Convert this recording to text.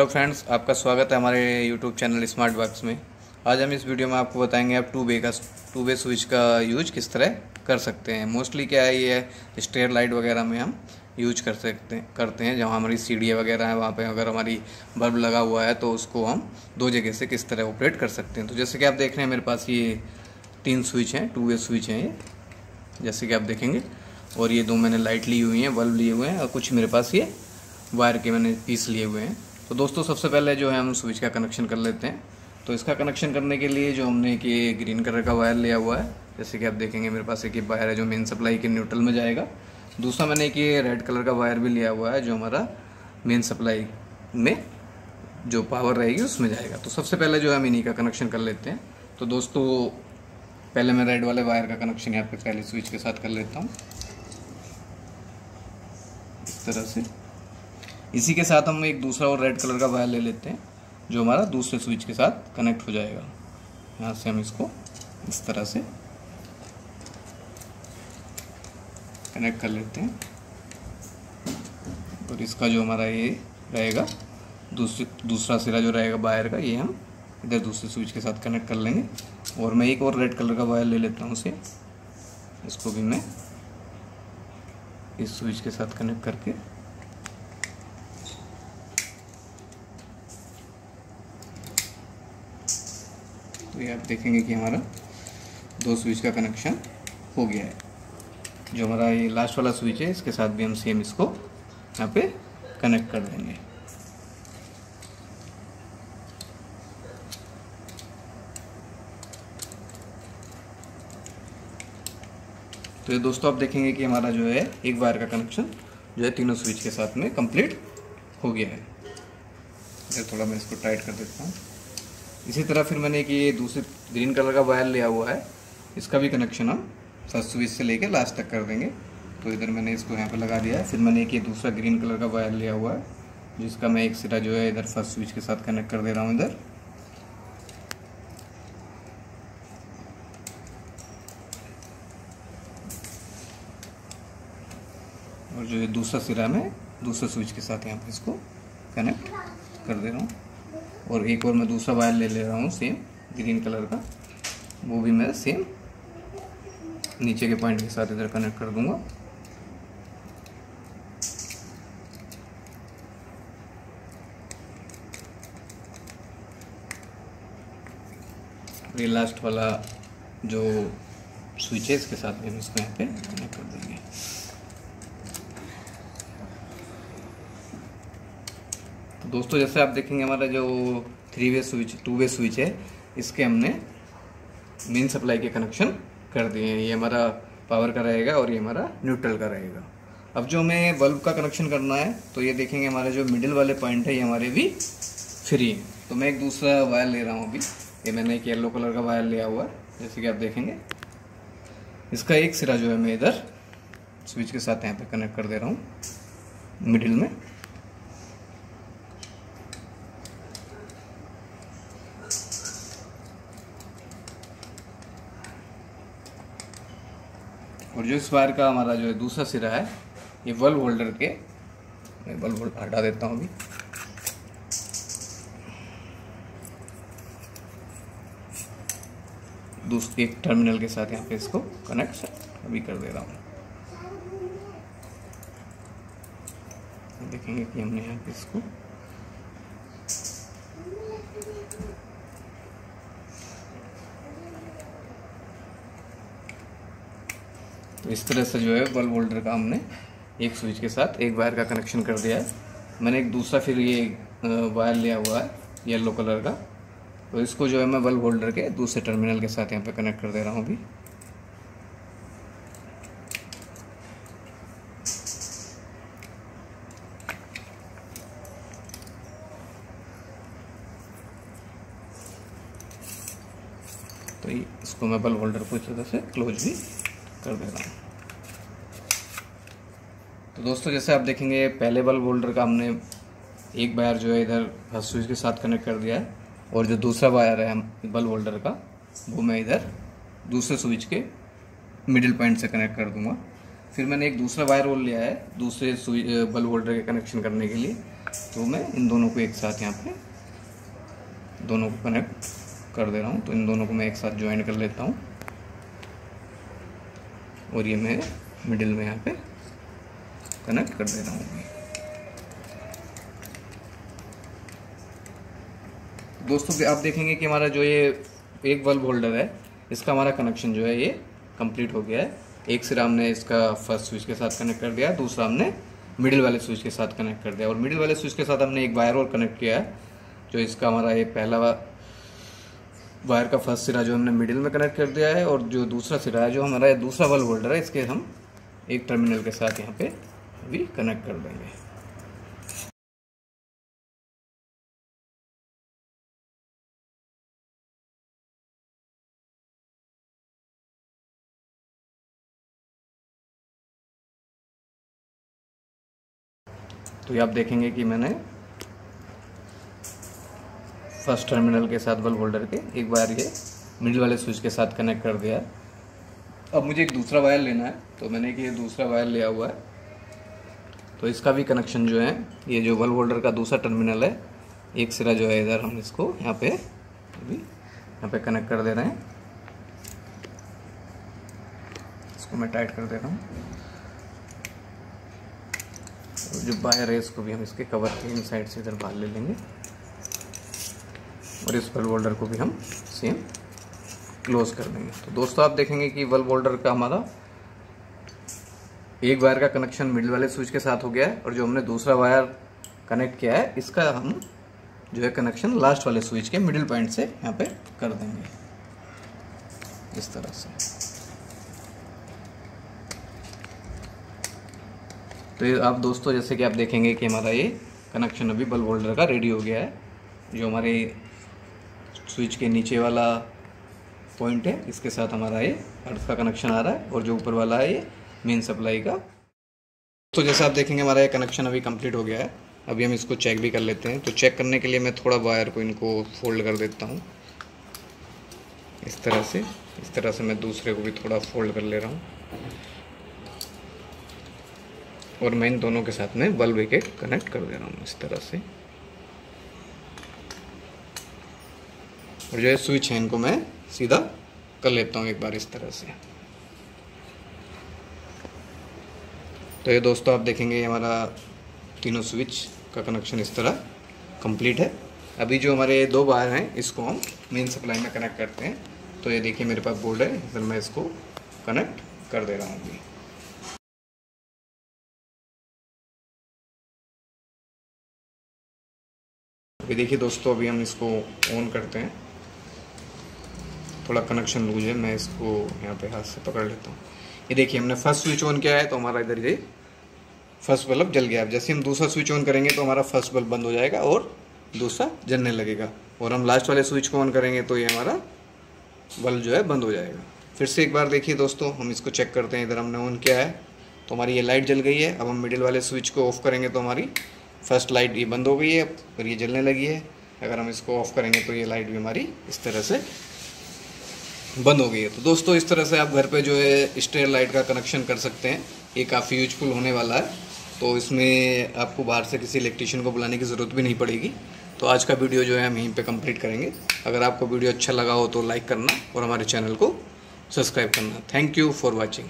Hello friends, आपका स्वागत है हमारे यूट्यूब चैनल स्मार्ट बॉक्स में। आज हम इस वीडियो में आपको बताएँगे आप टू वे का टू वे स्विच का यूज़ किस तरह कर सकते हैं। मोस्टली क्या है, ये स्टेयर लाइट वगैरह में हम यूज़ कर सकते हैं करते हैं। जहाँ हमारी सीढ़ियाँ वगैरह है, वहाँ पे अगर हमारी बल्ब लगा हुआ है तो उसको हम दो जगह से किस तरह ऑपरेट कर सकते हैं। तो जैसे कि आप देख रहे हैं, मेरे पास ये तीन स्विच हैं टू वे स्विच हैं ये। जैसे कि आप देखेंगे, और ये दो मैंने लाइट ली हुई हैं बल्ब लिए हुए हैं, और कुछ मेरे पास ये वायर के मैंने पीस लिए हुए हैं। तो दोस्तों, सबसे पहले जो है हम स्विच का कनेक्शन कर लेते हैं। तो इसका कनेक्शन करने के लिए जो हमने कि ग्रीन कलर का वायर लिया हुआ है, जैसे कि आप देखेंगे मेरे पास एक वायर है जो मेन सप्लाई के न्यूट्रल में जाएगा। दूसरा मैंने कि रेड कलर का वायर भी लिया हुआ है जो हमारा मेन सप्लाई में जो पावर रहेगी उसमें जाएगा। तो सबसे पहले जो है हम इन्हीं का कनेक्शन कर लेते हैं। तो दोस्तों पहले मैं रेड वाले वायर का कनेक्शन यहाँ पे पहले स्विच के साथ कर लेता हूँ। इस तरह से। इसी के साथ हम एक दूसरा और रेड कलर का वायर ले लेते हैं, जो हमारा दूसरे स्विच के साथ कनेक्ट हो जाएगा। यहाँ से हम इसको इस तरह से कनेक्ट कर लेते हैं। और इसका जो हमारा ये रहेगा, दूसरे, दूसरा सिरा जो रहेगा वायर का, ये हम इधर दूसरे स्विच के साथ कनेक्ट कर लेंगे। और मैं एक और रेड कलर का वायर ले लेता हूँ उसे। इसको भी मैं इस स्विच के साथ कनेक्ट करके तो ये आप देखेंगे कि हमारा दो स्विच का कनेक्शन हो गया है। जो हमारा ये लास्ट वाला स्विच है, इसके साथ भी हम सेम इसको यहाँ पे कनेक्ट कर देंगे। तो ये दोस्तों आप देखेंगे कि हमारा जो है, एक वायर का कनेक्शन जो है तीनों स्विच के साथ में कंप्लीट हो गया है। थोड़ा मैं इसको टाइट कर देता हूँ। इसी तरह फिर मैंने एक ये दूसरे ग्रीन कलर का वायर लिया हुआ है। इसका भी कनेक्शन हम फ़र्स्ट स्विच से लेके लास्ट तक कर देंगे। तो इधर मैंने इसको यहाँ पे लगा दिया है। फिर मैंने एक ये दूसरा ग्रीन कलर का वायर लिया हुआ है, जिसका मैं एक सिरा जो है इधर फ़र्स्ट स्विच के साथ कनेक्ट कर दे रहा हूँ इधर। और जो दूसरा सिरा मैं दूसरे स्विच के साथ यहाँ पे इसको कनेक्ट कर दे रहा हूँ। और एक और मैं दूसरा वायर ले ले रहा हूँ सेम ग्रीन कलर का। वो भी मैं सेम नीचे के पॉइंट के साथ इधर कनेक्ट कर दूँगा। लास्ट वाला जो स्विच है इसके साथ भी हम इसको यहाँ पे कनेक्ट कर देंगे तो दोस्तों, जैसे आप देखेंगे, हमारा जो three way switch two way switch है, इसके हमने मेन सप्लाई के कनेक्शन कर दिए हैं। ये हमारा पावर का रहेगा और ये हमारा न्यूट्रल का रहेगा। अब जो हमें बल्ब का कनेक्शन करना है तो ये देखेंगे, हमारे जो मिडिल वाले पॉइंट है, ये हमारे भी फ्री हैं। तो मैं एक दूसरा वायर ले रहा हूँ अभी। ये मैंने एक येलो कलर का वायर लिया हुआ है जैसे कि आप देखेंगे। इसका एक सिरा जो है, मैं इधर स्विच के साथ यहाँ पे कनेक्ट कर दे रहा हूँ मिडिल में। और जो इस वायर का हमारा जो है दूसरा सिरा है, ये बल्ब होल्डर के, मैं बल्ब होल्डर हटा देता हूँ अभी। दूसरे एक टर्मिनल के साथ यहाँ पे इसको कनेक्ट अभी कर दे रहा हूँ। देखेंगे कि हमने यहाँ पे इसको इस तरह से जो है बल्ब होल्डर का हमने एक स्विच के साथ एक वायर का कनेक्शन कर दिया है। मैंने एक दूसरा फिर ये वायर लिया हुआ है, येलो कलर का। तो इसको जो है मैं बल्ब होल्डर के दूसरे टर्मिनल के साथ यहाँ पे कनेक्ट कर दे रहा हूँ अभी। तो इसको मैं बल्ब होल्डर को इस तरह से क्लोज भी कर दे रहा हूँ। तो दोस्तों, जैसे आप देखेंगे, पहले बल्ब होल्डर का हमने एक वायर जो है इधर फ़र्स्ट स्विच के साथ कनेक्ट कर दिया है और जो दूसरा वायर है हम बल्ब होल्डर का, वो मैं इधर दूसरे स्विच के मिडिल पॉइंट से कनेक्ट कर दूँगा। फिर मैंने एक दूसरा वायर रोल लिया है, दूसरे स्विच बल्ब होल्डर के कनेक्शन करने के लिए। तो मैं इन दोनों को एक साथ यहाँ पे, दोनों को कनेक्ट कर दे रहा हूँ। तो इन दोनों को मैं एक साथ ज्वाइन कर लेता हूँ। और ये मैं मिडिल में यहाँ पे कनेक्ट कर दे रहा हूँ। दोस्तों आप देखेंगे कि हमारा जो ये एक बल्ब होल्डर है, इसका हमारा कनेक्शन जो है ये कंप्लीट हो गया है। एक सिरा हमने इसका फ़र्स्ट स्विच के साथ कनेक्ट कर दिया, दूसरा हमने मिडिल वाले स्विच के साथ कनेक्ट कर दिया। और मिडिल वाले स्विच के साथ हमने एक वायर और कनेक्ट किया है, जो इसका हमारा ये पहला वायर का फ़र्स्ट सिरा जो हमने मिडिल में कनेक्ट कर दिया है, और जो दूसरा सिरा है, जो हमारा दूसरा बल्ब होल्डर है, इसके हम एक टर्मिनल के साथ यहाँ पे भी कनेक्ट कर देंगे। तो ये आप देखेंगे कि मैंने फ़र्स्ट टर्मिनल के साथ बल्ब होल्डर के एक बार ये मिडिल वाले स्विच के साथ कनेक्ट कर दिया है। अब मुझे एक दूसरा वायर लेना है तो मैंने कि ये दूसरा वायर लिया हुआ है। तो इसका भी कनेक्शन जो है, ये जो बल्ब होल्डर का दूसरा टर्मिनल है, एक सिरा जो है इधर हम इसको यहाँ पे अभी यहाँ पे कनेक्ट कर दे रहे हैं। इसको मैं टाइट कर दे रहा हूँ। जो वायर है, इसको भी हम इसके कवर के इन साइड से इधर बाहर ले लेंगे। और इस बल्ब होल्डर को भी हम सेम क्लोज कर देंगे। तो दोस्तों, आप देखेंगे कि बल्ब होल्डर का हमारा एक वायर का कनेक्शन मिडिल वाले स्विच के साथ हो गया है और जो हमने दूसरा वायर कनेक्ट किया है, इसका हम जो है कनेक्शन लास्ट वाले स्विच के मिडिल पॉइंट से यहाँ पे कर देंगे। इस तरह से। तो ये आप दोस्तों, जैसे कि आप देखेंगे कि हमारा ये कनेक्शन अभी बल्ब होल्डर का रेडी हो गया है। जो हमारे स्विच के नीचे वाला पॉइंट है, इसके साथ हमारा ये अर्थ का कनेक्शन आ रहा है और जो ऊपर वाला है ये मेन सप्लाई का। तो जैसे आप देखेंगे हमारा ये कनेक्शन अभी कंप्लीट हो गया है। अभी हम इसको चेक भी कर लेते हैं। तो चेक करने के लिए मैं थोड़ा वायर को इनको फोल्ड कर देता हूँ। इस तरह से, इस तरह से मैं दूसरे को भी थोड़ा फोल्ड कर ले रहा हूँ। और मैं इन दोनों के साथ में बल्ब एक एक कनेक्ट कर दे रहा हूँ इस तरह से। और जो है स्विच है इनको मैं सीधा कर लेता हूँ एक बार इस तरह से। तो ये दोस्तों आप देखेंगे ये हमारा तीनों स्विच का कनेक्शन इस तरह कंप्लीट है। अभी जो हमारे दो वायर हैं, इसको हम मेन सप्लाई में कनेक्ट करते हैं। तो ये देखिए मेरे पास बोर्ड है इधर मैं इसको कनेक्ट कर दे रहा हूँ अभी। अभी देखिए दोस्तों, अभी हम इसको ऑन करते हैं। थोड़ा कनेक्शन लूज है, मैं इसको यहाँ पे हाथ से पकड़ लेता हूँ। ये देखिए, हमने फ़र्स्ट स्विच ऑन किया है तो हमारा इधर ये फ़र्स्ट बल्ब जल गया। अब जैसे हम दूसरा स्विच ऑन करेंगे तो हमारा फ़र्स्ट बल्ब बंद हो जाएगा और दूसरा जलने लगेगा। और हम लास्ट वाले स्विच को ऑन करेंगे तो ये हमारा बल्ब जो है बंद हो जाएगा। फिर से एक बार देखिए दोस्तों, हम इसको चेक करते हैं। इधर हमने ऑन किया है तो हमारी ये लाइट जल गई है। अब हम मिडिल वाले स्विच को ऑफ़ करेंगे तो हमारी फ़र्स्ट लाइट ये बंद हो गई है और ये जलने लगी है। अगर हम इसको ऑफ़ करेंगे तो ये लाइट भी हमारी इस तरह से बंद हो गई है। तो दोस्तों, इस तरह से आप घर पे जो है स्टेयर लाइट का कनेक्शन कर सकते हैं। ये काफ़ी यूजफुल होने वाला है। तो इसमें आपको बाहर से किसी इलेक्ट्रिशियन को बुलाने की ज़रूरत भी नहीं पड़ेगी। तो आज का वीडियो जो है हम यहीं पे कंप्लीट करेंगे। अगर आपको वीडियो अच्छा लगा हो तो लाइक करना और हमारे चैनल को सब्सक्राइब करना। Thank you for watching